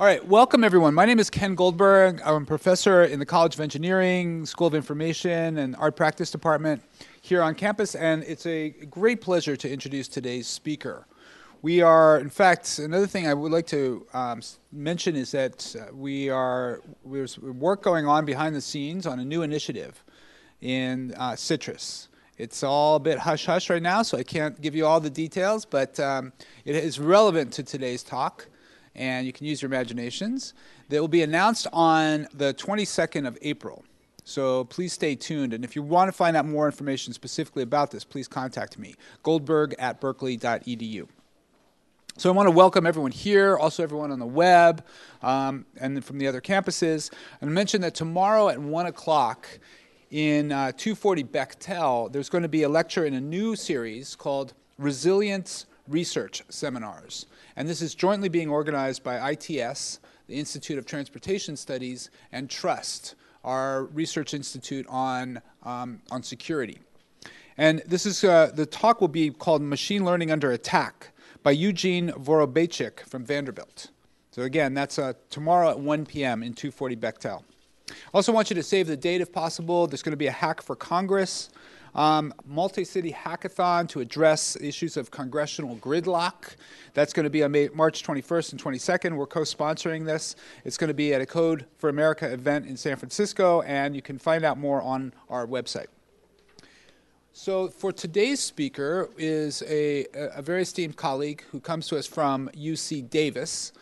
All right, welcome everyone. My name is Ken Goldberg. I'm a professor in the College of Engineering, School of Information, and Art Practice Department here on campus, and it's a great pleasure to introduce today's speaker. We are, in fact, another thing I would like to um, mention is that uh, we are there's work going on behind the scenes on a new initiative in uh, CITRIS. It's all a bit hush hush right now, so I can't give you all the details, but um, it is relevant to today's talk and you can use your imaginations. They will be announced on the 22nd of April. So please stay tuned. And if you want to find out more information specifically about this, please contact me, goldberg at berkeley.edu. So I want to welcome everyone here, also everyone on the web, um, and from the other campuses. And mention that tomorrow at 1 o'clock in uh, 240 Bechtel, there's going to be a lecture in a new series called Resilience Research Seminars. And this is jointly being organized by ITS, the Institute of Transportation Studies, and TRUST, our research institute on, um, on security. And this is, uh, the talk will be called Machine Learning Under Attack by Eugene Vorobeychik from Vanderbilt. So again, that's uh, tomorrow at 1 p.m. in 240 Bechtel. Also want you to save the date if possible. There's going to be a hack for Congress um, multi-city hackathon to address issues of congressional gridlock. That's going to be on May, March 21st and 22nd. We're co-sponsoring this. It's going to be at a Code for America event in San Francisco, and you can find out more on our website. So for today's speaker is a, a very esteemed colleague who comes to us from UC Davis.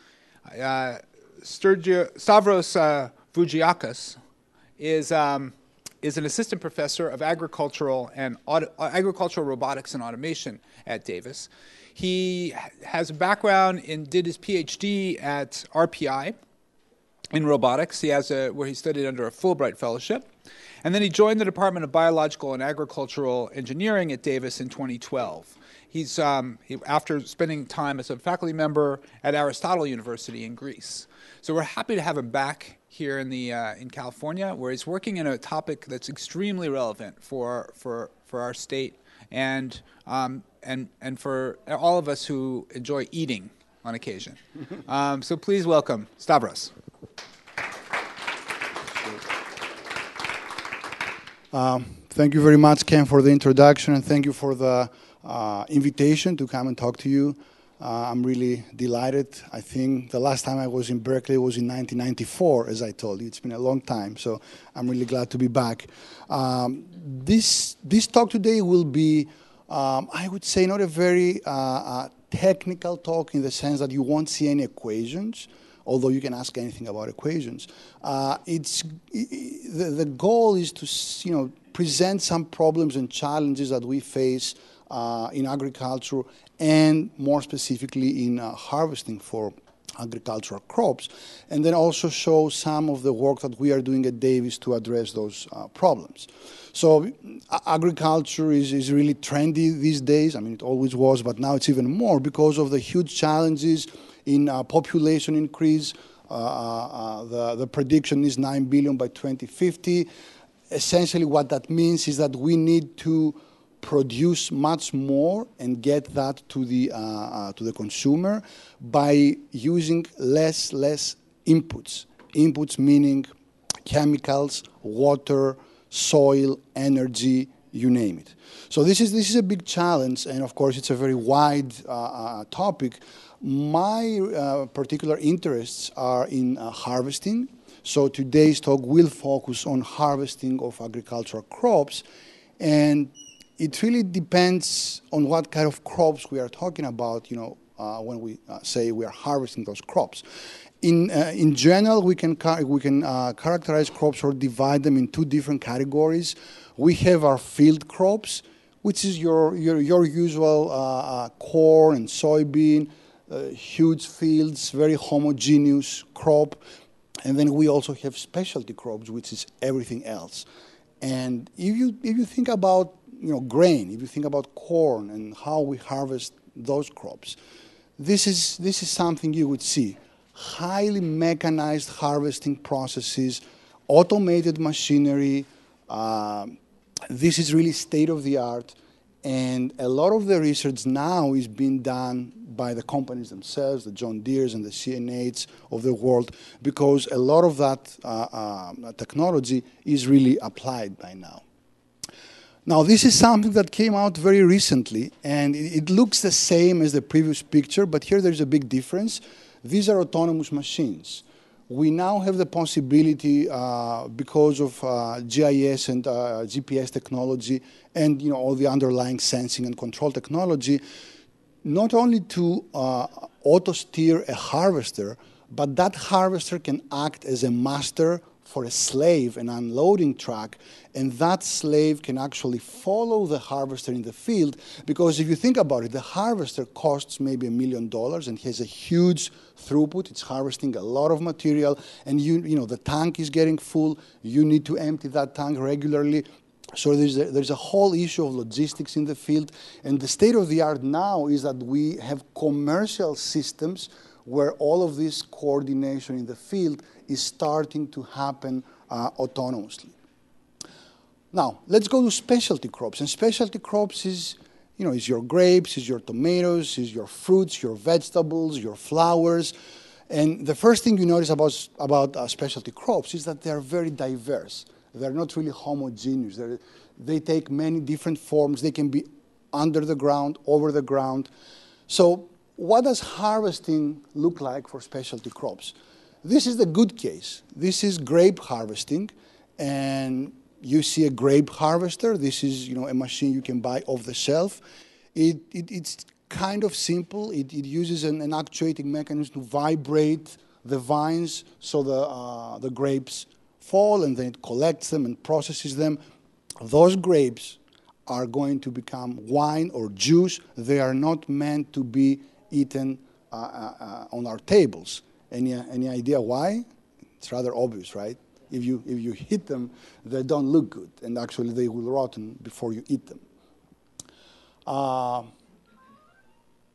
Uh, Sturgio, Stavros uh, is um, is an assistant professor of agricultural and auto, uh, agricultural robotics and automation at Davis. He has a background in did his PhD at RPI in robotics. He has a where he studied under a Fulbright fellowship. And then he joined the Department of Biological and Agricultural Engineering at Davis in 2012. He's um, he, after spending time as a faculty member at Aristotle University in Greece. So we're happy to have him back here in the uh, in California, where he's working in a topic that's extremely relevant for for for our state and um, and and for all of us who enjoy eating on occasion. um, so please welcome Stavros. Um, thank you very much, Ken, for the introduction, and thank you for the uh, invitation to come and talk to you. Uh, I'm really delighted. I think the last time I was in Berkeley was in 1994, as I told you. It's been a long time, so I'm really glad to be back. Um, this, this talk today will be, um, I would say, not a very uh, uh, technical talk in the sense that you won't see any equations, although you can ask anything about equations. Uh, it's, it, the, the goal is to you know, present some problems and challenges that we face in agriculture and more specifically in uh, harvesting for agricultural crops, and then also show some of the work that we are doing at Davis to address those uh, problems. So agriculture is, is really trendy these days. I mean, it always was, but now it's even more because of the huge challenges in uh, population increase. Uh, uh, the, the prediction is 9 billion by 2050. Essentially, what that means is that we need to produce much more and get that to the, uh, uh, to the consumer by using less, less inputs. Inputs meaning chemicals, water, soil, energy, you name it. So this is, this is a big challenge, and of course it's a very wide uh, uh topic. My uh, particular interests are in uh, harvesting. So today's talk will focus on harvesting of agricultural crops and it really depends on what kind of crops we are talking about, you know, uh, when we uh, say we are harvesting those crops. In, uh, in general, we can, we can uh, characterize crops or divide them in two different categories. We have our field crops, which is your, your, your usual uh, uh, corn and soybean, huge fields, very homogeneous crop. And then we also have specialty crops, which is everything else. And if you, if you think about you know, grain, if you think about corn and how we harvest those crops, this is, this is something you would see. Highly mechanized harvesting processes, automated machinery. Uh, this is really state of the art. And a lot of the research now is being done by the companies themselves, the John Deere's and the CNHs of the world, because a lot of that uh, uh, technology is really applied by now. Now, this is something that came out very recently, and it, looks the same as the previous picture, but here there's a big difference. These are autonomous machines we now have the possibility, uh, because of uh, GIS and uh, GPS technology and you know, all the underlying sensing and control technology, not only to uh, auto-steer a harvester, but that harvester can act as a master for a slave, an unloading truck, and that slave can actually follow the harvester in the field because if you think about it, the harvester costs maybe a million dollars and has a huge throughput. It's harvesting a lot of material, and you, you know, the tank is getting full. You need to empty that tank regularly. So there's a, there's a whole issue of logistics in the field, and the state of the art now is that we have commercial systems where all of this coordination in the field is starting to happen uh, autonomously. Now, let's go to specialty crops. And specialty crops is, you know, is your grapes, is your tomatoes, is your fruits, your vegetables, your flowers. And the first thing you notice about, about uh, specialty crops is that they're very diverse. They're not really homogeneous. They're, they take many different forms. They can be under the ground, over the ground. So what does harvesting look like for specialty crops? This is the good case. This is grape harvesting, and you see a grape harvester. This is you know a machine you can buy off the shelf. It, it it's kind of simple. It, it uses an, an, actuating mechanism to vibrate the vines so the uh, the grapes fall, and then it collects them and processes them. Those grapes are going to become wine or juice. They are not meant to be eaten uh, uh, uh, on our tables. Any, any idea why? It's rather obvious, right? If you, if you hit them, they don't look good, and actually they will rotten before you eat them. Uh,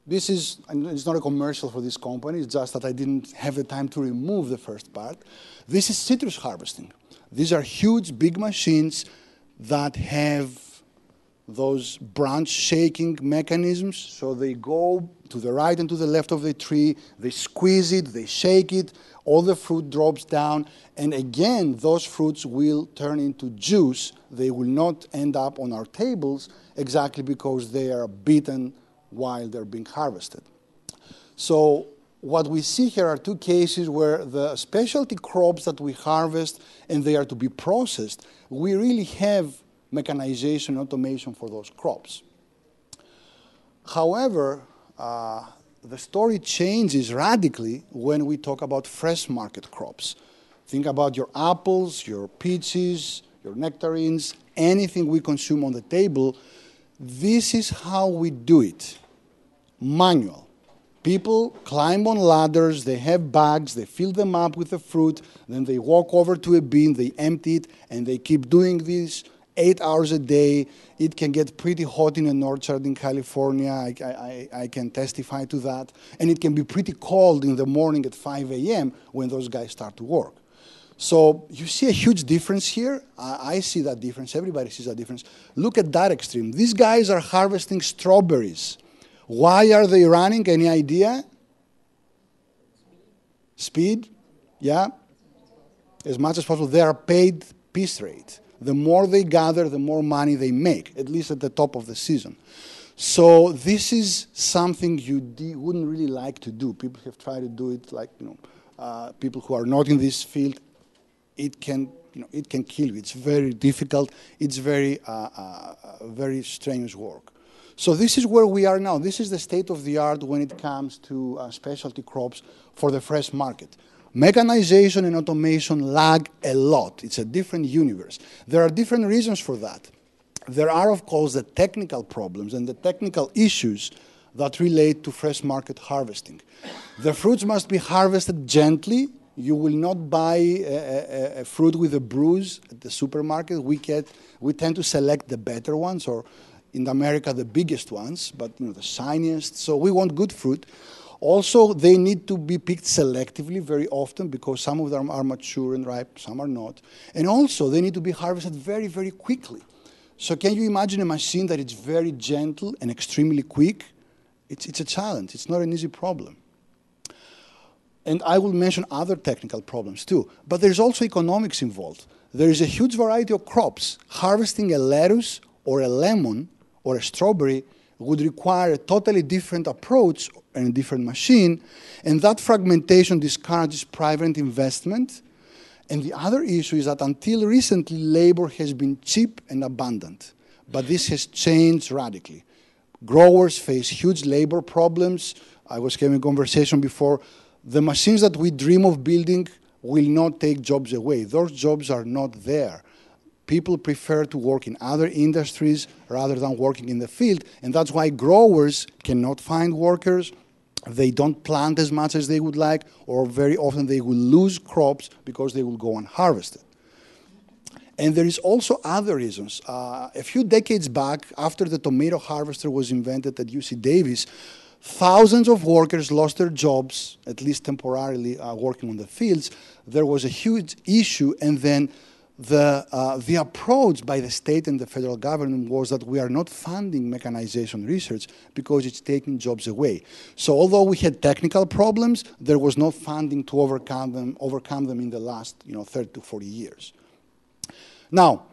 this is, it's not a commercial for this company, it's just that I didn't have the time to remove the first part. This is citrus harvesting. These are huge, big machines that have those branch shaking mechanisms. So they go to the right and to the left of the tree, they squeeze it, they shake it, all the fruit drops down, and again, those fruits will turn into juice. They will not end up on our tables exactly because they are beaten while they're being harvested. So what we see here are two cases where the specialty crops that we harvest and they are to be processed, we really have mechanization, automation for those crops. However, uh, the story changes radically when we talk about fresh market crops. Think about your apples, your peaches, your nectarines, anything we consume on the table. This is how we do it manual. People climb on ladders, they have bags, they fill them up with the fruit, then they walk over to a bin, they empty it, and they keep doing this eight hours a day. It can get pretty hot in an orchard in California. I, I, I, can testify to that. And it can be pretty cold in the morning at 5 a.m. when those guys start to work. So you see a huge difference here. I, I see that difference. Everybody sees that difference. Look at that extreme. These guys are harvesting strawberries. Why are they running? Any idea? Speed? Yeah? As much as possible. They are paid piece rate the more they gather, the more money they make, at least at the top of the season. So this is something you wouldn't really like to do. People have tried to do it, like you know, uh, people who are not in this field. It can, you know, it can kill you. It's very difficult. It's very, uh, uh, very strange work. So this is where we are now. This is the state of the art when it comes to uh, specialty crops for the fresh market. Mechanization and automation lag a lot. It's a different universe. There are different reasons for that. There are, of course, the technical problems and the technical issues that relate to fresh market harvesting. The fruits must be harvested gently. You will not buy a, a, a fruit with a bruise at the supermarket. We, get, we tend to select the better ones, or in America, the biggest ones, but you know, the shiniest. So we want good fruit. Also, they need to be picked selectively very often because some of them are mature and ripe, some are not. And also, they need to be harvested very, very quickly. So can you imagine a machine that is very gentle and extremely quick? It's, it's a challenge. It's not an easy problem. And I will mention other technical problems too. But there's also economics involved. There is a huge variety of crops. Harvesting a lettuce or a lemon or a strawberry would require a totally different approach and a different machine. And that fragmentation discourages private investment. And the other issue is that until recently, labor has been cheap and abundant. But this has changed radically. Growers face huge labor problems. I was having a conversation before the machines that we dream of building will not take jobs away. Those jobs are not there. People prefer to work in other industries rather than working in the field, and that's why growers cannot find workers. They don't plant as much as they would like, or very often they will lose crops because they will go unharvested. And there is also other reasons. Uh, a few decades back, after the tomato harvester was invented at UC Davis, Thousands of workers lost their jobs, at least temporarily, uh, working on the fields. There was a huge issue, and then the, uh, the approach by the state and the federal government was that we are not funding mechanization research because it's taking jobs away. So although we had technical problems, there was no funding to overcome them, overcome them in the last you know, 30 to 40 years. Now,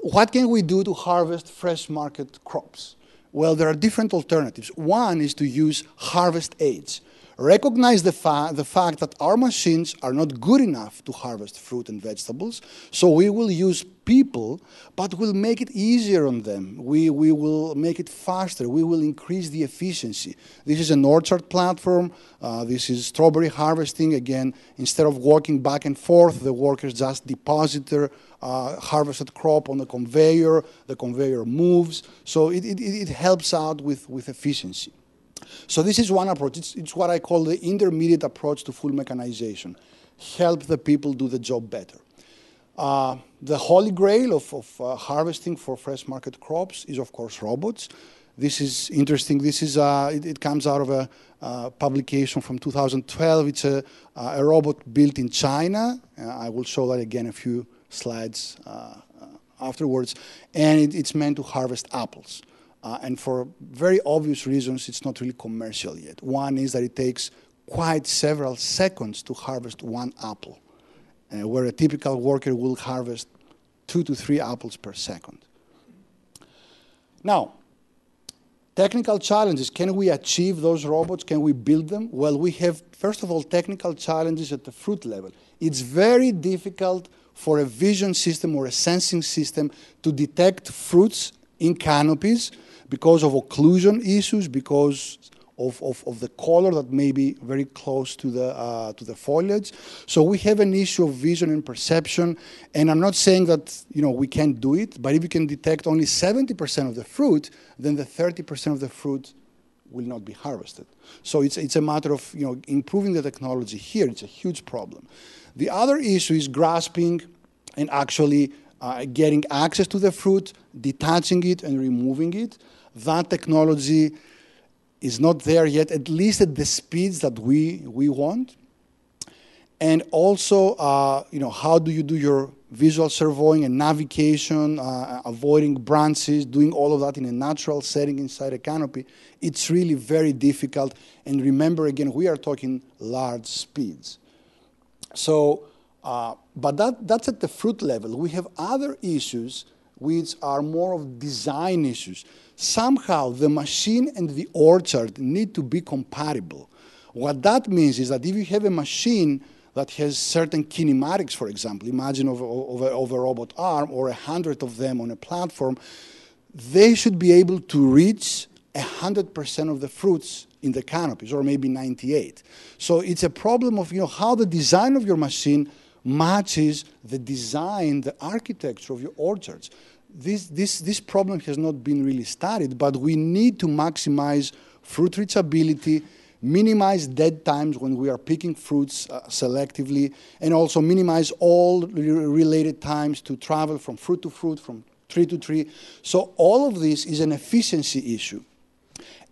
what can we do to harvest fresh market crops? Well, there are different alternatives. One is to use harvest aids. Recognize the, fa the fact that our machines are not good enough to harvest fruit and vegetables, so we will use people, but we'll make it easier on them. We, we will make it faster. We will increase the efficiency. This is an orchard platform. Uh, this is strawberry harvesting. Again, instead of walking back and forth, the workers just deposit their uh, harvested crop on the conveyor, the conveyor moves, so it, it, it helps out with, with efficiency. So this is one approach. It's, it's what I call the intermediate approach to full mechanization. Help the people do the job better. Uh, the holy grail of, of uh, harvesting for fresh market crops is, of course, robots. This is interesting. This is uh, it, it, comes out of a uh, publication from 2012. It's a, uh, a robot built in China. Uh, I will show that again a few slides afterwards, and it, it's meant to harvest apples. Uh, and for very obvious reasons, it's not really commercial yet. One is that it takes quite several seconds to harvest one apple, uh, where a typical worker will harvest two to three apples per second. Now, technical challenges. Can we achieve those robots? Can we build them? Well, we have, first of all, technical challenges at the fruit level. It's very difficult for a vision system or a sensing system to detect fruits in canopies because of occlusion issues, because of, of, of, the color that may be very close to the, uh, to the foliage. So we have an issue of vision and perception, and I'm not saying that you know, we can't do it, but if you can detect only 70% of the fruit, then the 30% of the fruit will not be harvested. So it's, it's a matter of you know, improving the technology here. It's a huge problem. The other issue is grasping and actually uh, getting access to the fruit, detaching it, and removing it. That technology is not there yet, at least at the speeds that we, we want. And also, uh, you know, how do you do your visual servoing and navigation, uh, avoiding branches, doing all of that in a natural setting inside a canopy? It's really very difficult. And remember, again, we are talking large speeds. So, uh, but that, that's at the fruit level. We have other issues which are more of design issues. Somehow the machine and the orchard need to be compatible. What that means is that if you have a machine that has certain kinematics, for example, imagine of, of, a, of a robot arm or a hundred of them on a platform, they should be able to reach 100% of the fruits in the canopies, or maybe 98. So it's a problem of you know, how the design of your machine matches the design, the architecture of your orchards. This, this, this problem has not been really studied, but we need to maximize fruit reachability, minimize dead times when we are picking fruits uh, selectively, and also minimize all related times to travel from fruit to fruit, from tree to tree. So all of this is an efficiency issue.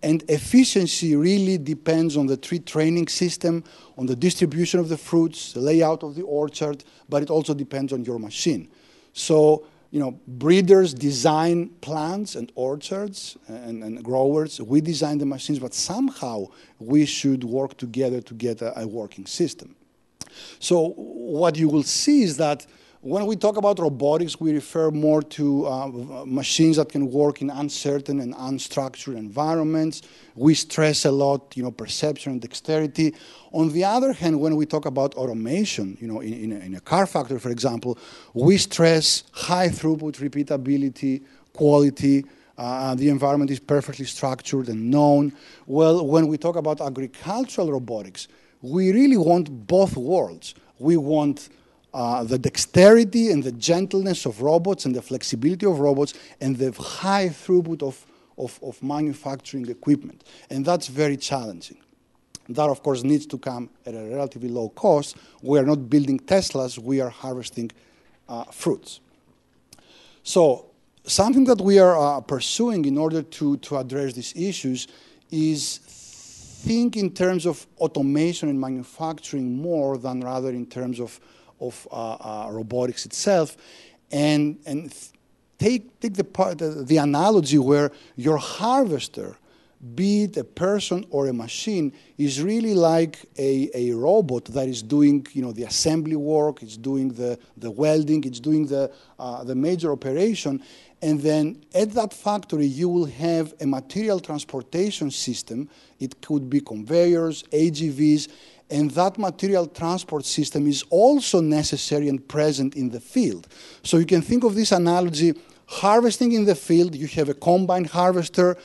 And efficiency really depends on the tree training system, on the distribution of the fruits, the layout of the orchard, but it also depends on your machine. So you know, breeders design plants and orchards and, and, growers. We design the machines, but somehow we should work together to get a, a working system. So what you will see is that when we talk about robotics, we refer more to uh, machines that can work in uncertain and unstructured environments. We stress a lot, you know, perception and dexterity. On the other hand, when we talk about automation, you know, in, in, a, in a car factory, for example, we stress high throughput, repeatability, quality, uh, the environment is perfectly structured and known. Well, when we talk about agricultural robotics, we really want both worlds. We want uh, the dexterity and the gentleness of robots and the flexibility of robots and the high throughput of, of, of manufacturing equipment. And that's very challenging. That, of course, needs to come at a relatively low cost. We are not building Teslas, we are harvesting uh, fruits. So, something that we are uh, pursuing in order to, to address these issues is think in terms of automation and manufacturing more than rather in terms of of uh, uh, robotics itself, and and take take the part the, the analogy where your harvester be it a person or a machine, is really like a, a robot that is doing you know, the assembly work, it's doing the, the welding, it's doing the, uh, the major operation. And then at that factory, you will have a material transportation system. It could be conveyors, AGVs, and that material transport system is also necessary and present in the field. So you can think of this analogy harvesting in the field, you have a combine harvester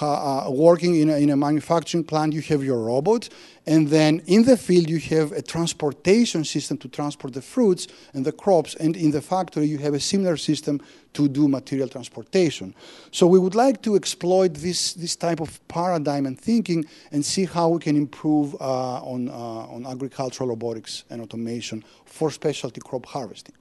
uh, working in a, in a, manufacturing plant, you have your robot, and then in the field you have a transportation system to transport the fruits and the crops, and in the factory you have a similar system to do material transportation. So we would like to exploit this, this type of paradigm and thinking and see how we can improve uh, on, uh, on agricultural robotics and automation for specialty crop harvesting.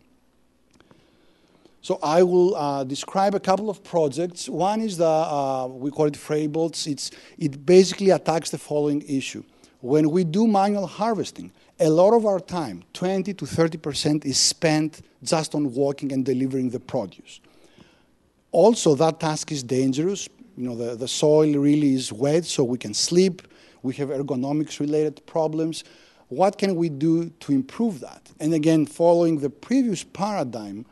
So I will uh, describe a couple of projects. One is the, uh, we call it FRAIL-Bots. It's, it basically attacks the following issue. When we do manual harvesting, a lot of our time, 20 to 30%, is spent just on walking and delivering the produce. Also, that task is dangerous. You know, the, the soil really is wet, so we can slip. We have ergonomics related problems. What can we do to improve that? And again, following the previous paradigm,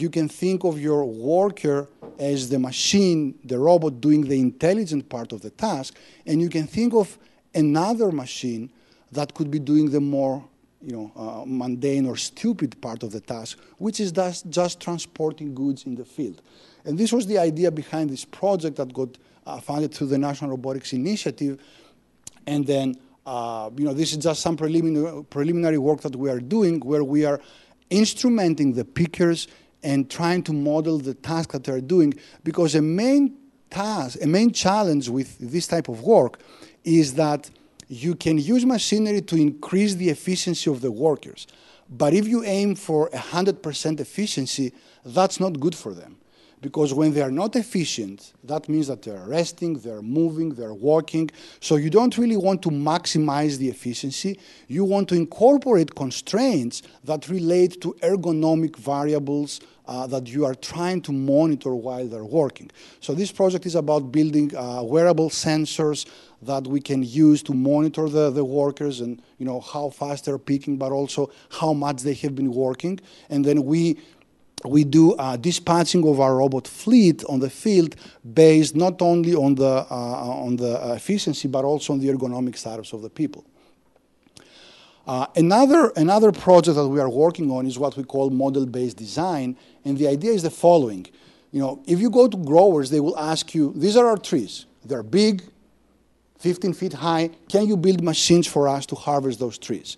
you can think of your worker as the machine, the robot doing the intelligent part of the task, and you can think of another machine that could be doing the more you know, uh, mundane or stupid part of the task, which is just, just transporting goods in the field. And this was the idea behind this project that got uh, funded through the National Robotics Initiative. And then, uh, you know, this is just some preliminary, preliminary work that we are doing where we are instrumenting the pickers and trying to model the task that they're doing because a main task, a main challenge with this type of work is that you can use machinery to increase the efficiency of the workers. But if you aim for 100% efficiency, that's not good for them. Because when they are not efficient, that means that they're resting, they're moving, they're walking. So you don't really want to maximize the efficiency. You want to incorporate constraints that relate to ergonomic variables uh, that you are trying to monitor while they're working. So this project is about building uh, wearable sensors that we can use to monitor the, the workers and you know how fast they're picking, but also how much they have been working. And then we we do uh, dispatching of our robot fleet on the field based not only on the, uh, on the efficiency but also on the ergonomic status of the people. Uh, another, another project that we are working on is what we call model-based design, and the idea is the following. You know, if you go to growers, they will ask you, these are our trees. They're big, 15 feet high. Can you build machines for us to harvest those trees?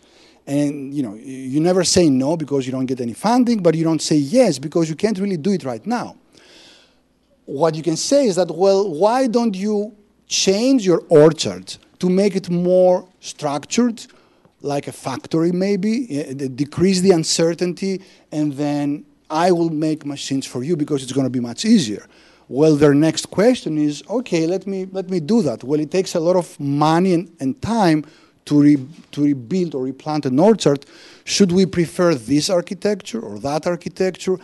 And you know, you never say no because you don't get any funding, but you don't say yes because you can't really do it right now. What you can say is that, well, why don't you change your orchard to make it more structured, like a factory maybe, eh, decrease the uncertainty, and then I will make machines for you because it's going to be much easier. Well, their next question is, okay, let me, let me do that. Well, it takes a lot of money and, and time to, re, to rebuild or replant an orchard. Should we prefer this architecture or that architecture?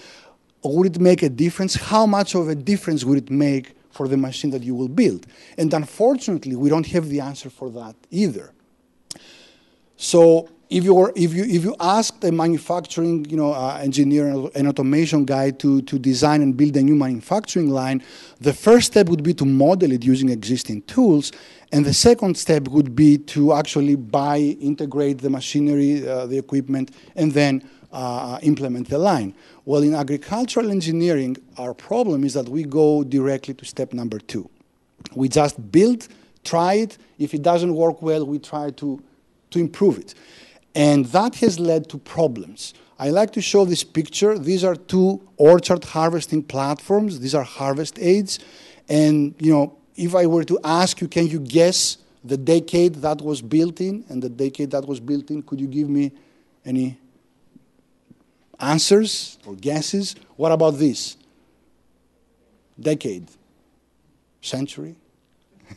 would it make a difference? How much of a difference would it make for the machine that you will build? And unfortunately, we don't have the answer for that either. So if you if you if you ask a manufacturing you know uh, engineer and automation guy to to design and build a new manufacturing line, the first step would be to model it using existing tools, and the second step would be to actually buy, integrate the machinery, uh, the equipment, and then uh, implement the line. Well, in agricultural engineering, our problem is that we go directly to step number two. We just build, try it. If it doesn't work well, we try to to improve it. And that has led to problems. I like to show this picture. These are two orchard harvesting platforms. These are harvest aids. And, you know, if I were to ask you, can you guess the decade that was built in and the decade that was built in? Could you give me any answers or guesses? What about this? Decade? Century?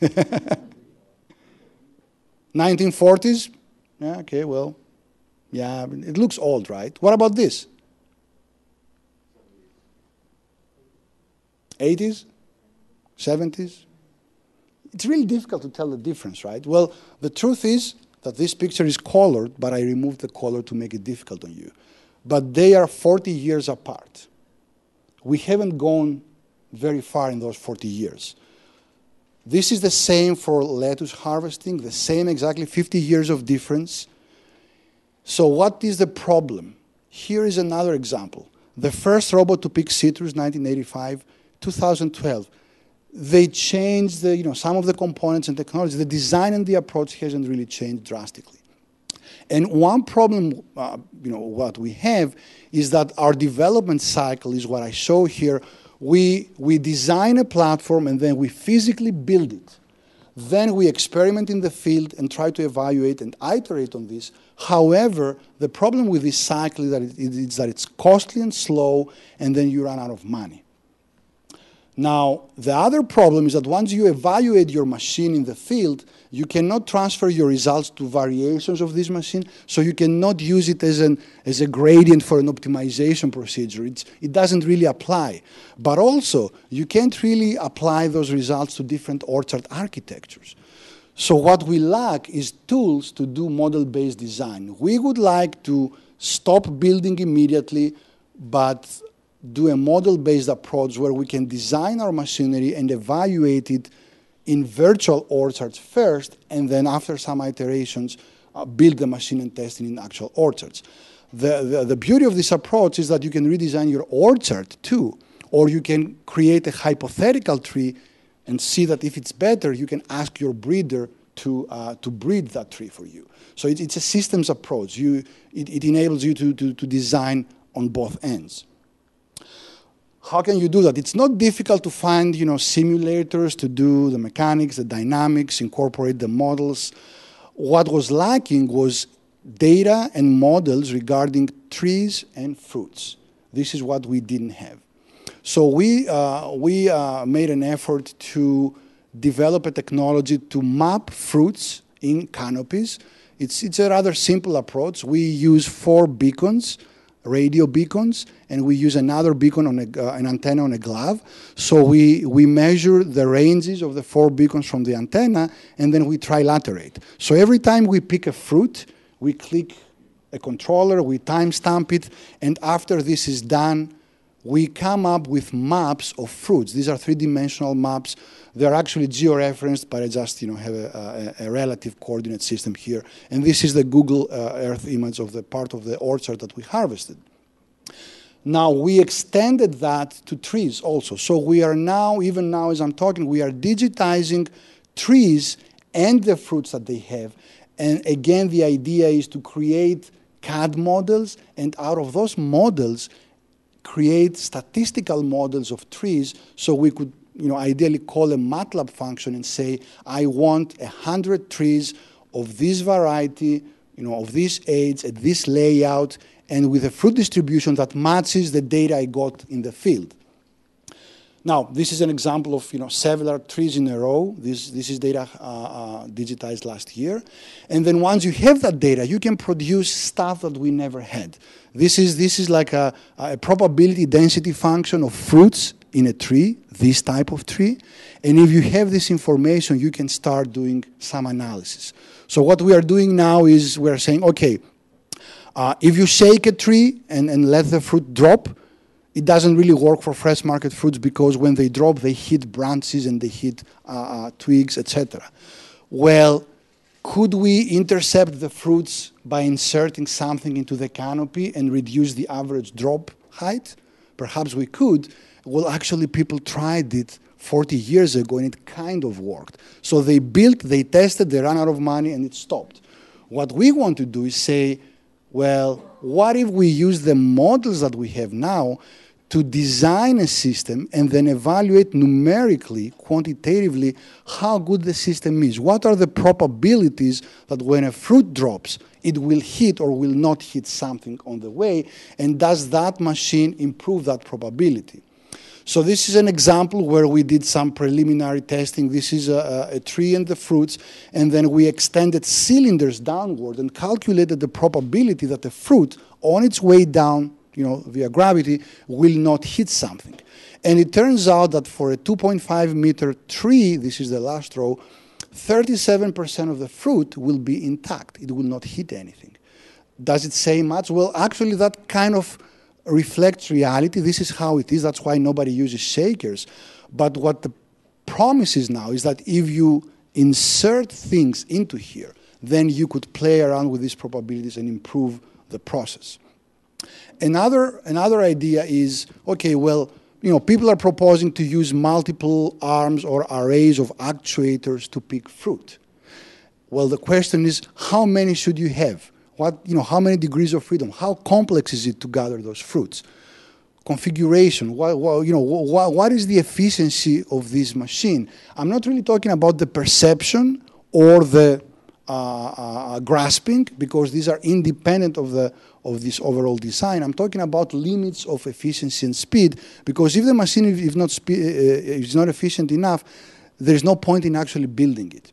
1940s? Yeah, okay, well, yeah, it looks old, right? What about this? 80s? 70s? It's really difficult to tell the difference, right? Well, the truth is that this picture is colored, but I removed the color to make it difficult on you. But they are 40 years apart. We haven't gone very far in those 40 years. This is the same for lettuce harvesting, the same exactly 50 years of difference. So, what is the problem? Here is another example. The first robot to pick citrus, 1985, 2012. They changed the, you know, some of the components and technology. The design and the approach hasn't really changed drastically. And one problem, uh, you know, what we have is that our development cycle is what I show here we, we design a platform and then we physically build it. Then we experiment in the field and try to evaluate and iterate on this. However, the problem with this cycle is that, it, is that it's costly and slow, and then you run out of money. Now, the other problem is that once you evaluate your machine in the field, you cannot transfer your results to variations of this machine, so you cannot use it as, an, as a gradient for an optimization procedure. It's, it doesn't really apply. But also, you can't really apply those results to different orchard architectures. So what we lack is tools to do model-based design. We would like to stop building immediately, but do a model-based approach where we can design our machinery and evaluate it in virtual orchards first, and then after some iterations, uh, build the machine and test it in actual orchards. The, the, the beauty of this approach is that you can redesign your orchard too, or you can create a hypothetical tree and see that if it's better, you can ask your breeder to, uh, to breed that tree for you. So it, it's a systems approach. You, it, it enables you to, to, to design on both ends. How can you do that? It's not difficult to find, you know, simulators to do the mechanics, the dynamics, incorporate the models. What was lacking was data and models regarding trees and fruits. This is what we didn't have. So we, uh, we uh, made an effort to develop a technology to map fruits in canopies. It's, it's a rather simple approach. We use four beacons radio beacons, and we use another beacon on a, uh, an antenna on a glove. So we, we measure the ranges of the four beacons from the antenna, and then we trilaterate. So every time we pick a fruit, we click a controller, we timestamp it, and after this is done, we come up with maps of fruits. These are three-dimensional maps. They're actually georeferenced, but I just you know have a, a, a relative coordinate system here. And this is the Google uh, Earth image of the part of the orchard that we harvested. Now we extended that to trees also. So we are now, even now as I'm talking, we are digitizing trees and the fruits that they have. And again, the idea is to create CAD models, and out of those models, create statistical models of trees so we could you know, ideally call a MATLAB function and say, I want 100 trees of this variety, you know, of this age, at this layout, and with a fruit distribution that matches the data I got in the field. Now, this is an example of you know several trees in a row. This, this is data uh, uh, digitized last year. And then once you have that data, you can produce stuff that we never had. This is, this is like a, a probability density function of fruits in a tree, this type of tree. And if you have this information, you can start doing some analysis. So what we are doing now is we're saying, okay, uh, if you shake a tree and, and let the fruit drop, it doesn't really work for fresh market fruits because when they drop, they hit branches and they hit uh, uh, twigs, etc. Well, could we intercept the fruits by inserting something into the canopy and reduce the average drop height? Perhaps we could. Well, actually, people tried it 40 years ago and it kind of worked. So they built, they tested, they ran out of money, and it stopped. What we want to do is say, well, what if we use the models that we have now to design a system and then evaluate numerically, quantitatively, how good the system is? What are the probabilities that when a fruit drops, it will hit or will not hit something on the way? And does that machine improve that probability? So this is an example where we did some preliminary testing. This is a, a, tree and the fruits, and then we extended cylinders downward and calculated the probability that the fruit on its way down, you know, via gravity, will not hit something. And it turns out that for a 2.5 meter tree, this is the last row, 37% of the fruit will be intact. It will not hit anything. Does it say much? Well, actually, that kind of reflects reality. This is how it is. That's why nobody uses shakers. But what the promise is now is that if you insert things into here, then you could play around with these probabilities and improve the process. Another, another idea is, okay, well, you know, people are proposing to use multiple arms or arrays of actuators to pick fruit. Well, the question is, how many should you have? What, you know, how many degrees of freedom? How complex is it to gather those fruits? Configuration, what, what you know, what, what is the efficiency of this machine? I'm not really talking about the perception or the Uh, uh, uh, grasping because these are independent of the of this overall design. I'm talking about limits of efficiency and speed because if the machine is not, uh, is not efficient enough, there is no point in actually building it.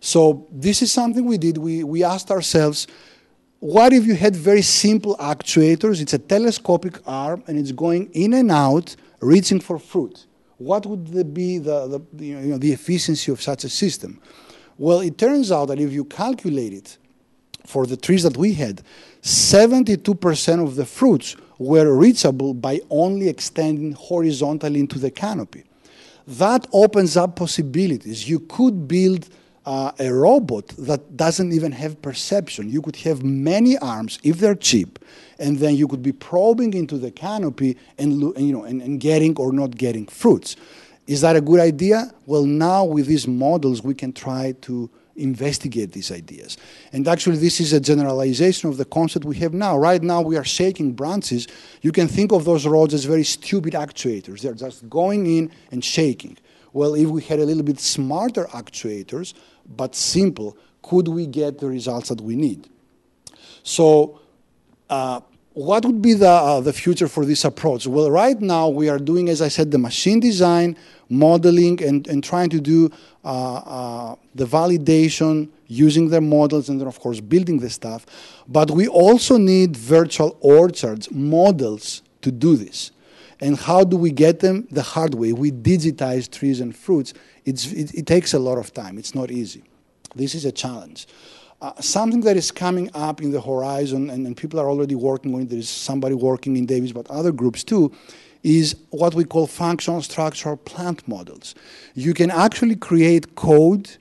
So this is something we did. We, we asked ourselves, what if you had very simple actuators? It's a telescopic arm and it's going in and out, reaching for fruit. What would be the, the, you know, the efficiency of such a system? Well, it turns out that if you calculate it for the trees that we had, 72% of the fruits were reachable by only extending horizontally into the canopy. That opens up possibilities. You could build uh, a robot that doesn't even have perception. You could have many arms if they're cheap, and then you could be probing into the canopy and, you know, and, and getting or not getting fruits. Is that a good idea? Well, now with these models, we can try to investigate these ideas. And actually, this is a generalization of the concept we have now. Right now, we are shaking branches. You can think of those rods as very stupid actuators. They're just going in and shaking. Well, if we had a little bit smarter actuators, but simple, could we get the results that we need? So, uh, what would be the, uh, the future for this approach? Well, right now we are doing, as I said, the machine design, modeling, and, and trying to do uh, uh, the validation using their models, and then, of course, building the stuff. But we also need virtual orchards, models to do this. And how do we get them? The hard way. We digitize trees and fruits. It, it, takes a lot of time. It's not easy. This is a challenge. Uh, something that is coming up in the horizon, and, and, people are already working on it, there is somebody working in Davis, but other groups too, is what we call functional structural plant models. You can actually create code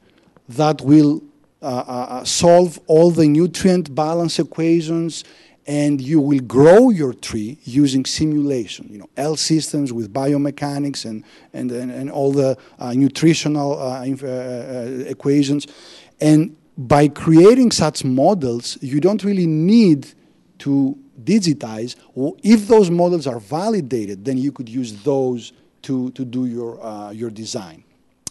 that will uh, uh, uh solve all the nutrient balance equations and you will grow your tree using simulation, you know, L systems with biomechanics and, and, and, and all the uh, nutritional uh, uh, equations. And by creating such models, you don't really need to digitize. If those models are validated, then you could use those to, to do your, uh, your design.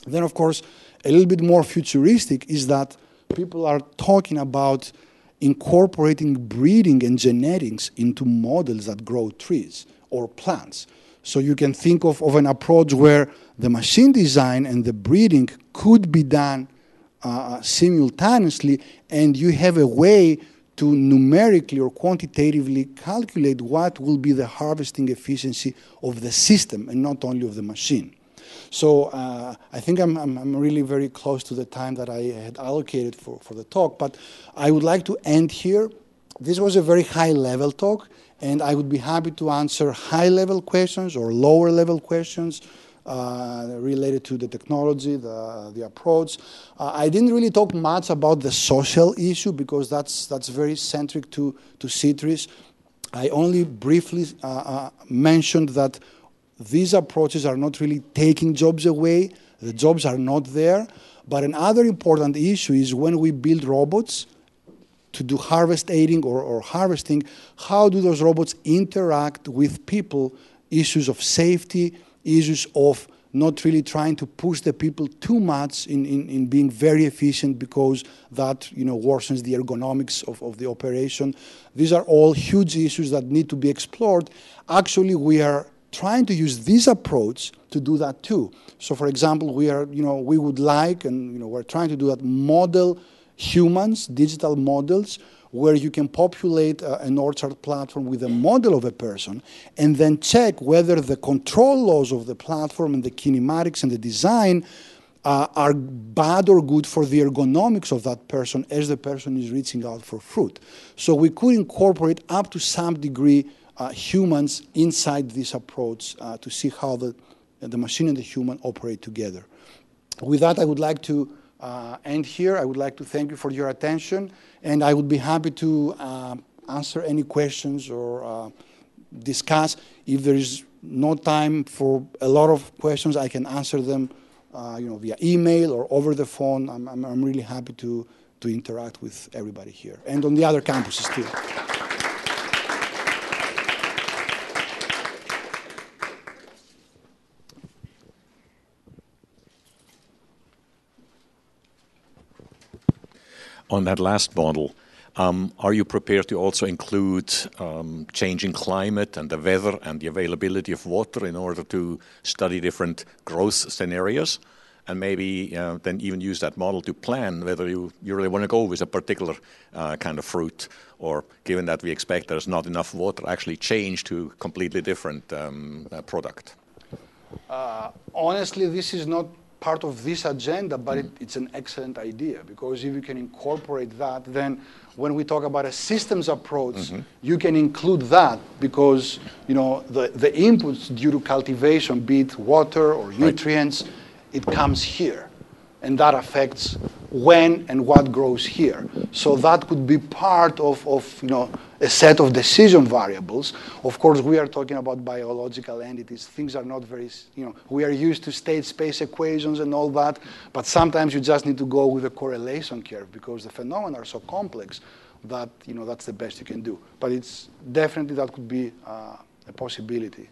Then, of course, a little bit more futuristic is that people are talking about incorporating breeding and genetics into models that grow trees or plants. So you can think of, of an approach where the machine design and the breeding could be done uh, simultaneously, and you have a way to numerically or quantitatively calculate what will be the harvesting efficiency of the system and not only of the machine. So uh, I think I'm, I'm, I'm, really very close to the time that I had allocated for, for the talk, but I would like to end here. This was a very high level talk, and I would be happy to answer high level questions or lower level questions. Uh, related to the technology, the, the approach. Uh, I didn't really talk much about the social issue because that's, that's very centric to, to CITRIS. I only briefly uh, mentioned that these approaches are not really taking jobs away, the jobs are not there. But another important issue is when we build robots to do harvest aiding or, or harvesting, how do those robots interact with people? Issues of safety, issues of not really trying to push the people too much in, in, in, being very efficient because that you know worsens the ergonomics of, of the operation. These are all huge issues that need to be explored. Actually, we are trying to use this approach to do that too. So for example, we are, you know, we would like and you know we're trying to do that model humans, digital models where you can populate uh, an orchard platform with a model of a person and then check whether the control laws of the platform and the kinematics and the design uh, are bad or good for the ergonomics of that person as the person is reaching out for fruit. So we could incorporate up to some degree uh, humans inside this approach uh, to see how the, the machine and the human operate together. With that, I would like to uh, end here. I would like to thank you for your attention, and I would be happy to uh, answer any questions or uh, discuss. If there is no time for a lot of questions, I can answer them, uh, you know, via email or over the phone. I'm, I'm, I'm really happy to, to interact with everybody here and on the other campuses too. On that last model, um, are you prepared to also include um, changing climate and the weather and the availability of water in order to study different growth scenarios? And maybe uh, then even use that model to plan whether you, you really want to go with a particular uh, kind of fruit, or given that we expect there's not enough water, actually change to completely different um, uh, product. Uh, honestly, this is not part of this agenda, but it, it's an excellent idea because if you can incorporate that, then when we talk about a systems approach, mm-hmm. you can include that because you know the, the inputs due to cultivation, be it water or nutrients, right. it comes here, and that affects when and what grows here. So that could be part of, of you know a set of decision variables. Of course, we are talking about biological entities. Things are not very, you know, we are used to state space equations and all that, but sometimes you just need to go with a correlation curve because the phenomena are so complex that, you know, that's the best you can do. But it's definitely that could be uh, a possibility.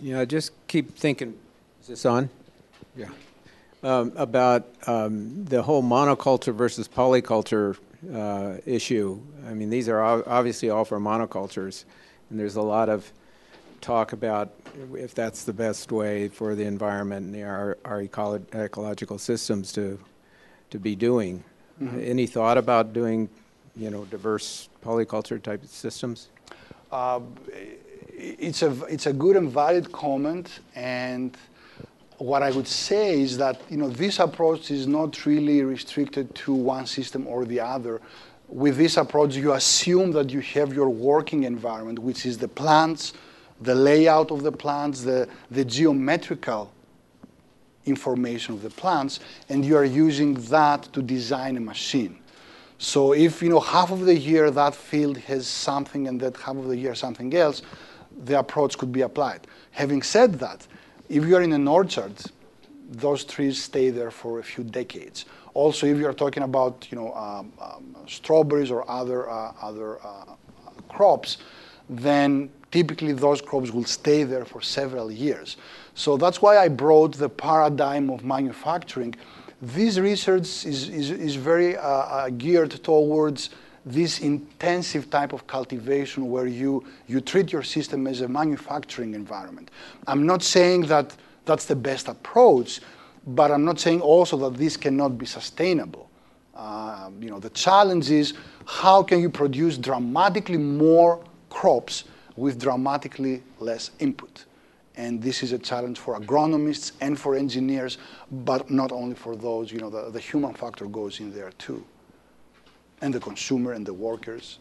Yeah, just keep thinking. Is this on? Yeah um, about um, the whole monoculture versus polyculture uh, issue. I mean, these are obviously all for monocultures, and there's a lot of talk about if that's the best way for the environment and the, our, our ecolo ecological systems to to be doing. Mm -hmm. Any thought about doing, you know, diverse polyculture type systems? Uh, it's a it's a good and valid comment, and what I would say is that you know this approach is not really restricted to one system or the other. With this approach, you assume that you have your working environment, which is the plants, the layout of the plants, the, the geometrical information of the plants, and you are using that to design a machine. So if you know half of the year that field has something and that half of the year something else, the approach could be applied. Having said that, if you're in an orchard, those trees stay there for a few decades. Also, if you're talking about you know um, um, strawberries or other uh, other uh, crops, then typically those crops will stay there for several years. So that's why I brought the paradigm of manufacturing. This research is, is, is very uh, uh geared towards this intensive type of cultivation where you, you treat your system as a manufacturing environment. I'm not saying that that's the best approach, but I'm not saying also that this cannot be sustainable. Uh, you know, the challenge is how can you produce dramatically more crops with dramatically less input? And this is a challenge for agronomists and for engineers, but not only for those, you know, the, the human factor goes in there too. And the consumer and the workers.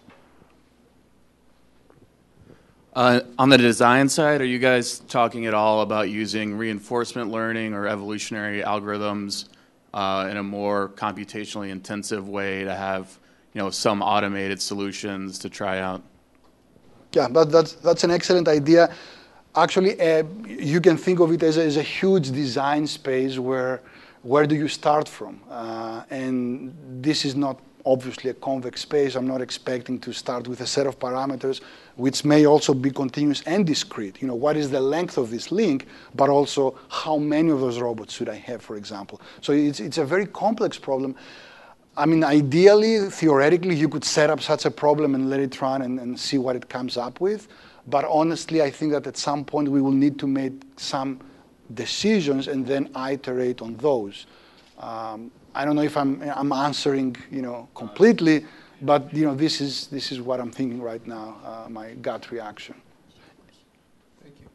Uh, on the design side, are you guys talking at all about using reinforcement learning or evolutionary algorithms uh, in a more computationally intensive way to have, you know, some automated solutions to try out? Yeah, that, that's, that's an excellent idea. Actually, uh, you can think of it as a, as a, huge design space where, where do you start from? Uh, and this is not obviously a convex space. I'm not expecting to start with a set of parameters which may also be continuous and discrete. You know, what is the length of this link, but also how many of those robots should I have, for example. So it's, it's a very complex problem. I mean, ideally, theoretically, you could set up such a problem and let it run and, and see what it comes up with. But honestly, I think that at some point we will need to make some decisions and then iterate on those. Um, I don't know if I'm, I'm answering, you know, completely, but you know, this is this is what I'm thinking right now. Uh, my gut reaction. Thank you,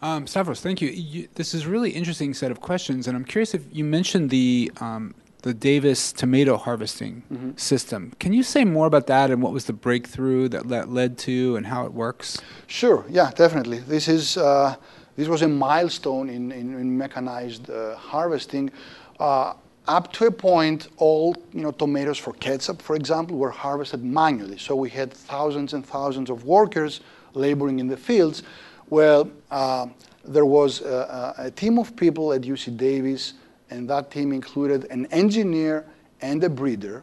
um, Stavros. Thank you. you. This is a really interesting set of questions, and I'm curious if you mentioned the um, the Davis tomato harvesting mm-hmm. system. Can you say more about that and what was the breakthrough that le- led to and how it works? Sure. Yeah, definitely. This is uh, this was a milestone in in, in mechanized uh, harvesting. Uh, up to a point, all you know, tomatoes for ketchup, for example, were harvested manually. So we had thousands and thousands of workers laboring in the fields. Well, uh, there was a, a, team of people at UC Davis and that team included an engineer and a breeder.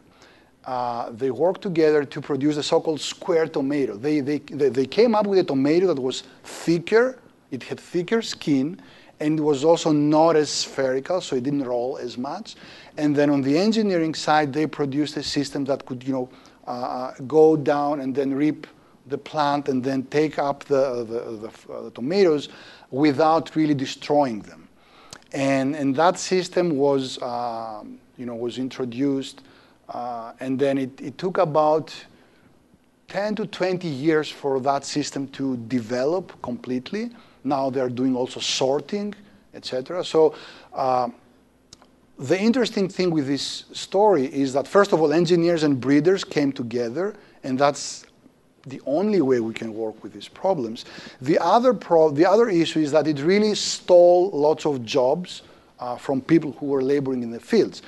Uh, they worked together to produce a so-called square tomato. They, they, they came up with a tomato that was thicker, it had thicker skin, and it was also not as spherical, so it didn't roll as much. And then on the engineering side, they produced a system that could, you know, uh, uh go down and then reap the plant and then take up the, the, the, uh, the tomatoes without really destroying them. And, and that system was, um, you know, was introduced, uh, and then it, it took about 10 to 20 years for that system to develop completely. Now they're doing also sorting, etc. So uh, the interesting thing with this story is that first of all, engineers and breeders came together, and that's the only way we can work with these problems. The other, pro- the other issue is that it really stole lots of jobs uh, from people who were laboring in the fields.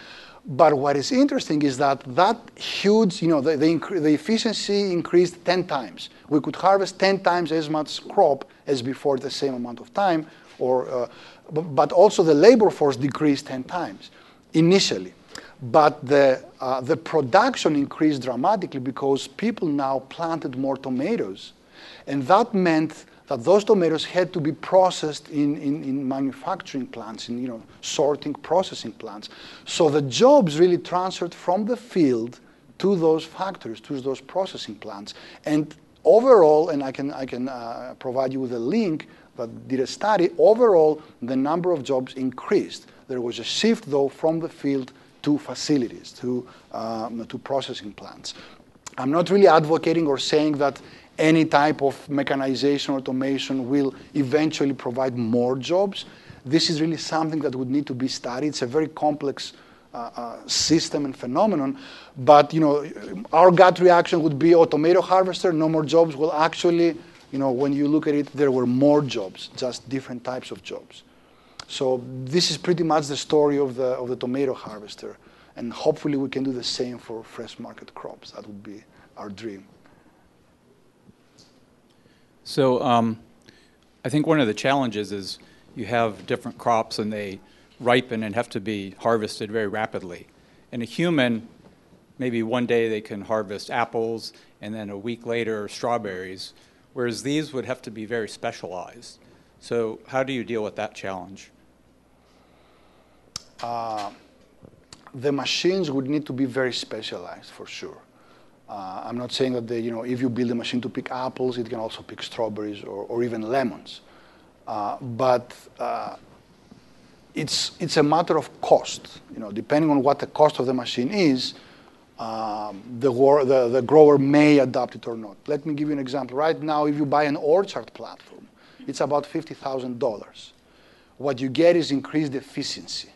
But what is interesting is that that huge, you know, the, the, the, efficiency increased 10 times. We could harvest 10 times as much crop as before the same amount of time, or, uh, but, also the labor force decreased 10 times initially. But the, uh, the production increased dramatically because people now planted more tomatoes. And that meant that those tomatoes had to be processed in, in, in, manufacturing plants, in you know, sorting processing plants. So the jobs really transferred from the field to those factories, to those processing plants. And overall, and I can, I can uh, provide you with a link that did a study, overall, the number of jobs increased. There was a shift, though, from the field to facilities, to, um, to processing plants. I'm not really advocating or saying that any type of mechanization or automation will eventually provide more jobs. This is really something that would need to be studied. It's a very complex system and phenomenon. But you know, our gut reaction would be, oh, tomato harvester, no more jobs. Well, actually, you know, when you look at it, there were more jobs, just different types of jobs. So this is pretty much the story of the, of the tomato harvester. And hopefully we can do the same for fresh market crops. That would be our dream. So um, I think one of the challenges is you have different crops and they ripen and have to be harvested very rapidly. In a human, maybe one day they can harvest apples and then a week later strawberries, whereas these would have to be very specialized. So how do you deal with that challenge? uh, the machines would need to be very specialized for sure. Uh, I'm not saying that the, you know, if you build a machine to pick apples, it can also pick strawberries or, or even lemons. Uh, but uh, it's, it's a matter of cost. You know, depending on what the cost of the machine is, um, the, the, the grower may adopt it or not. Let me give you an example. Right now, if you buy an orchard platform, it's about $50,000. What you get is increased efficiency.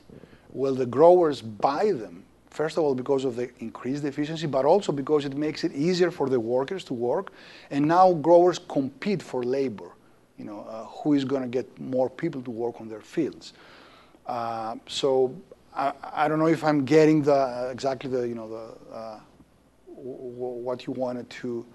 Well, the growers buy them, first of all, because of the increased efficiency, but also because it makes it easier for the workers to work. And now growers compete for labor. You know, uh, who is going to get more people to work on their fields? Uh, so I, I, don't know if I'm getting the exactly the you know the uh, what you wanted to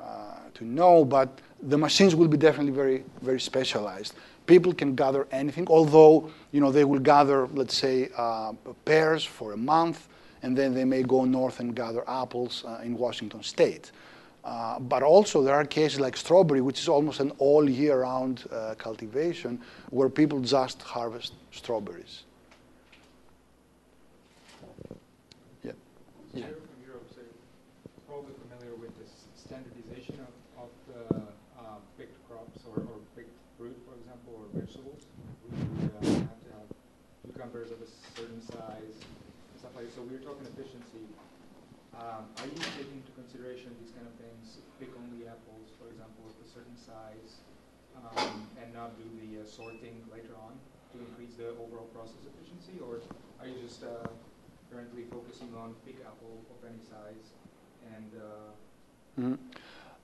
uh, to know, but the machines will be definitely very very specialized people can gather anything, although you know, they will gather, let's say, uh, pears for a month, and then they may go north and gather apples uh, in Washington state. Uh, but also there are cases like strawberry, which is almost an all year round uh, cultivation, where people just harvest strawberries. Yeah. yeah. from Europe, so probably familiar with this standardization of, of the uh, picked crops or, picked fruit, for example, or vegetables. We have to have cucumbers of a certain size, stuff like that. So we were talking efficiency. Um, are you taking into consideration these kind of? Pick only apples, for example, of a certain size, um, and not do the uh, sorting later on to increase the overall process efficiency, or are you just uh, currently focusing on pick apple of any size and? Uh.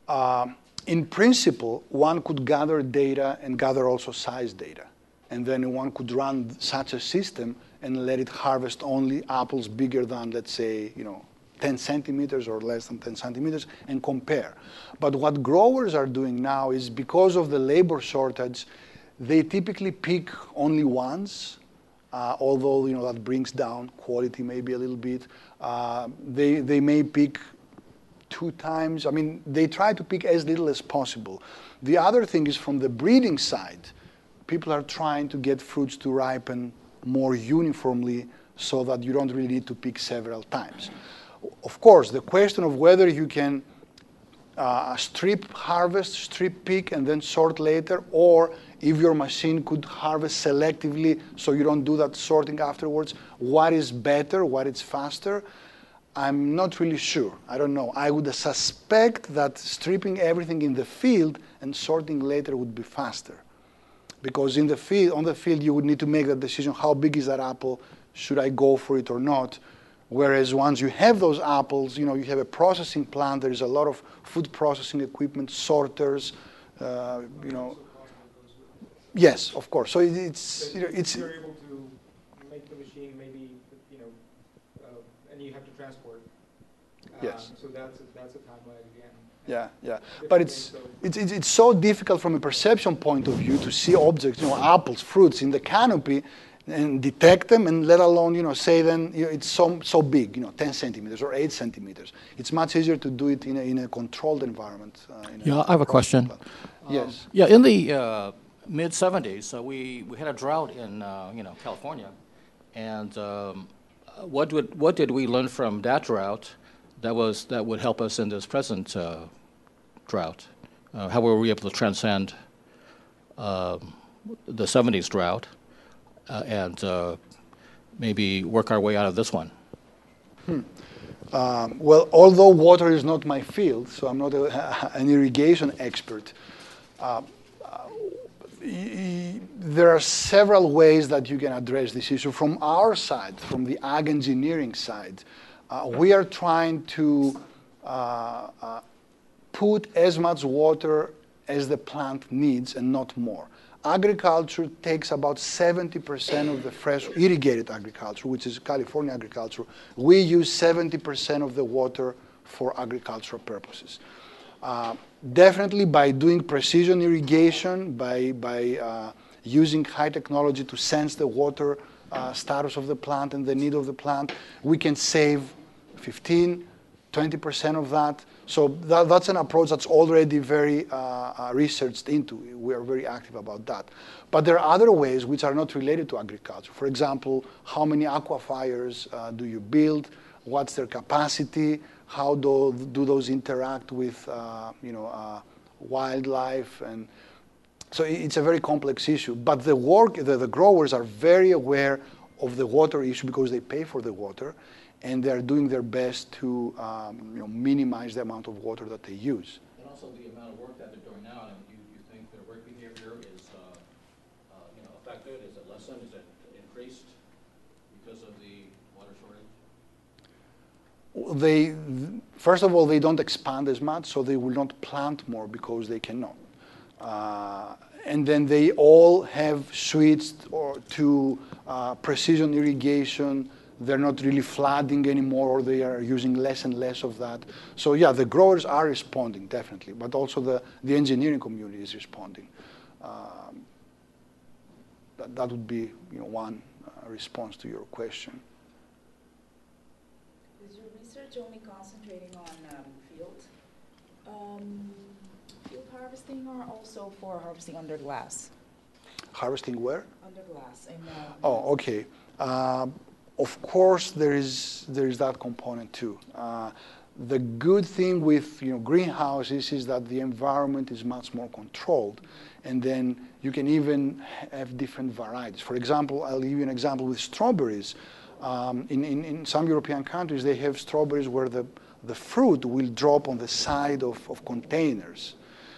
Um, in principle, one could gather data and gather also size data. And then one could run such a system and let it harvest only apples bigger than, let's say, you know, 10 centimeters or less than 10 centimeters and compare. But what growers are doing now is because of the labor shortage, they typically pick only once, uh, although you know that brings down quality maybe a little bit. Uh, they, they may pick two times. I mean, they try to pick as little as possible. The other thing is from the breeding side, people are trying to get fruits to ripen more uniformly so that you don't really need to pick several times. Of course, the question of whether you can uh, strip harvest, strip pick, and then sort later, or if your machine could harvest selectively so you don't do that sorting afterwards, what is better, what is faster, I'm not really sure. I don't know. I would suspect that stripping everything in the field and sorting later would be faster. Because in the field, on the field, you would need to make that decision, how big is that apple? Should I go for it or not? Whereas once you have those apples, you know, you have a processing plant, there's a lot of food processing equipment, sorters, uh, you know. Yes, of course. So it's, you know, it's. You're able to make the machine maybe, you know, uh, and you have to transport. Yes. Um, so that's a, that's a time lag again. Yeah, yeah. But it's, it's, it's, it's so difficult from a perception point of view to see objects, you know, apples, fruits in the canopy and detect them and let alone, you know, say then you know, it's so, so big, you know, 10 centimeters or 8 centimeters. It's much easier to do it in a, in a controlled environment. Uh, yeah, I have a question. Um, yes. Yeah, in the uh, mid 70s, uh, we, we had a drought in, uh, you know, California. And um, what, would, what did we learn from that drought that, was, that would help us in this present uh, drought? Uh, how were we able to transcend um, the 70s drought uh, and uh, maybe work our way out of this one? Hmm. Um, well, although water is not my field, so I'm not a, an irrigation expert, uh, there are several ways that you can address this issue. From our side, from the ag engineering side, uh, we are trying to uh, uh, put as much water as the plant needs and not more. Agriculture takes about 70% of the fresh irrigated agriculture, which is California agriculture. We use 70% of the water for agricultural purposes. Uh, definitely by doing precision irrigation, by, by uh, using high technology to sense the water uh, status of the plant and the need of the plant, we can save 15, 20% of that. So that, that's an approach that's already very uh, uh, researched into. We are very active about that. But there are other ways which are not related to agriculture. For example, how many aquifers uh, do you build? What's their capacity? how do, do those interact with uh, you know, uh, wildlife. And so it's a very complex issue. But the, work, the, the growers are very aware of the water issue because they pay for the water and they're doing their best to um, you know, minimize the amount of water that they use. And also the amount of work that they're doing now, and you, you think their work behavior is, uh, uh, you know, affected, is it lessened, is it increased because of the water shortage? They, first of all, they don't expand as much, so they will not plant more because they cannot. Uh, and then they all have switched or to uh, precision irrigation. They're not really flooding anymore, or they are using less and less of that. So yeah, the growers are responding definitely, but also the, the engineering community is responding. Um, that, that would be you know, one uh, response to your question. Is your research only concentrating on um, field, um, field harvesting or also for harvesting under glass? Harvesting where? Under glass. In, um, Oh, okay. Of course, there is there is that component too. Uh, the good thing with you know greenhouses is that the environment is much more controlled, and then you can even have different varieties. For example, I'll give you an example with strawberries. Um, in, in, in some European countries, they have strawberries where the, the fruit will drop on the side of, of containers.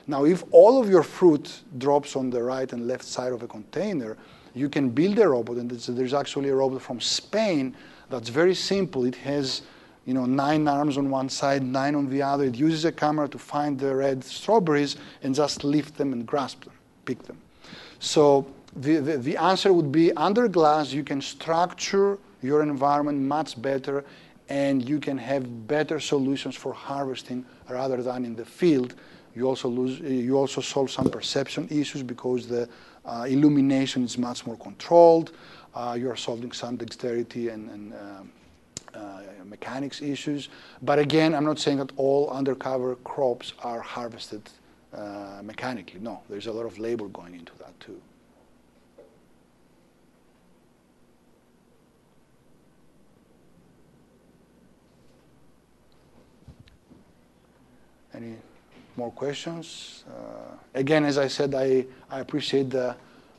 Now, if all of your fruit drops on the right and left side of a container, you can build a robot, and there's actually a robot from Spain that's very simple. It has you know, nine arms on one side, nine on the other. It uses a camera to find the red strawberries and just lift them and grasp them, pick them. So the, the, the answer would be under glass, you can structure your environment much better and you can have better solutions for harvesting rather than in the field. You also, lose, you also solve some perception issues because the uh, illumination is much more controlled. Uh, you are solving some dexterity and, and um, uh, mechanics issues. But again, I'm not saying that all undercover crops are harvested uh, mechanically. No, there's a lot of labor going into that too. Any more questions. Uh, again, as I said, I, I appreciate the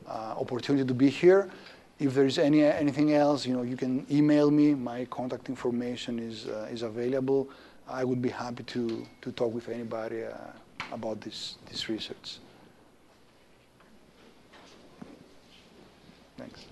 uh, opportunity to be here. If there's any anything else, you know, you can email me. My contact information is uh, is available. I would be happy to to talk with anybody uh, about this this research. Thanks.